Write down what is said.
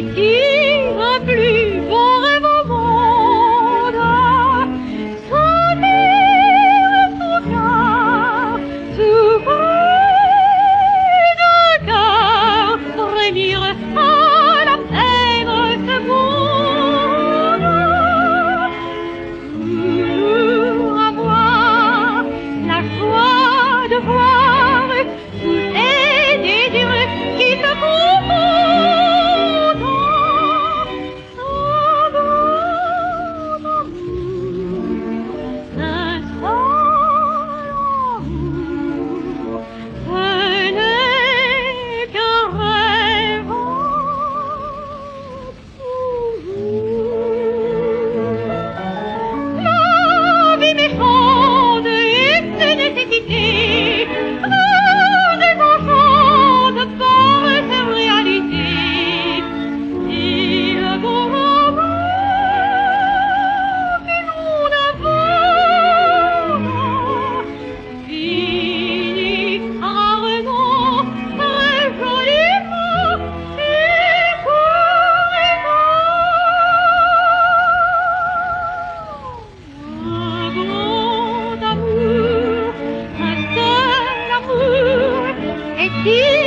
keep Yeah.